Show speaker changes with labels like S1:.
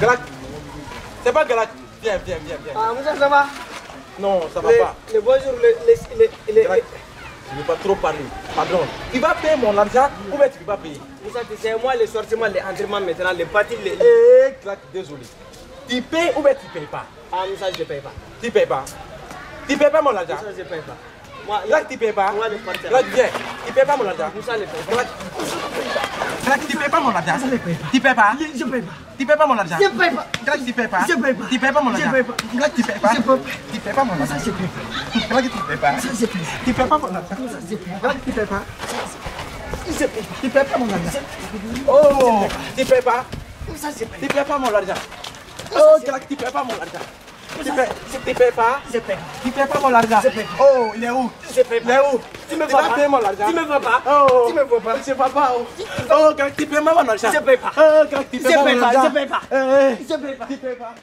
S1: pas Galak. Viens, viens, viens, viens.
S2: Ah, Moussa, ça va?
S1: Non, ça va
S2: les,
S1: pas.
S2: les bonjour, les, les, les, les,
S1: Galak, je ne veux pas trop parler. Pardon. Tu vas payer mon argent ou bien tu ne vas pas payer?
S2: Moussa, tu sais, moi, les sortiments, les entraînements maintenant, les parties, les...
S1: Eh, Galak, désolé. Tu payes ou bien tu ne payes pas?
S2: Ah, Moussa, je ne paye pas.
S1: Tu ne payes pas. Tu ne payes pas mon argent?
S2: Moussa, je ne paye pas. Moi,
S1: Galak, tu ne payes pas?
S2: Moi, les parties.
S1: Galak, viens. Tu ne payes pas mon argent?
S2: Moussa, je ne paye pas.
S1: Galak, tu ne payes pas mon argent. Tu ne payes pas.
S2: Je ne paye pas.
S1: Tu ne payes pas mon argent.
S2: Je ne paye pas.
S1: Galak, tu ne payes pas.
S2: Je paye pas.
S1: Tu ne payes pas mon
S2: Je
S1: argent.
S2: paye pas.
S1: Galak, tu ne payes pas.
S2: Je paye pas.
S1: Tu ne payes pas mon argent.
S2: je paye pas.
S1: Galak, tu ne payes pas.
S2: Ça, je paye.
S1: Tu ne payes pas mon argent.
S2: je paye.
S1: Galak, tu ne payes pas.
S2: Je paye.
S1: Tu ne payes pas mon argent. Oh, tu ne payes pas.
S2: Moussa, je paye.
S1: Tu ne payes pas mon argent. Oh, tu ne payes pas mon argent. Tu ne payes, tu payes pas?
S2: Je paye.
S1: Tu ne payes pas mon argent.
S2: Je paye.
S1: Oh, il est où?
S2: Je paye
S1: Il est où?
S2: Tu me
S1: Tu
S2: vois pas
S1: payer mon argent.
S2: Tu me vois pas
S1: Oh,
S2: Tu me vois pas
S1: Je ne vois pas. Oh, oh Galak, tu ne payes pas mon argent.
S2: Je paye pas.
S1: Oh, Galak, tu ne
S2: Je
S1: payes pas
S2: paye
S1: mon
S2: pas,
S1: argent.
S2: je paye pas.
S1: Eh, eh,
S2: Je paye pas.
S1: Tu ne payes pas.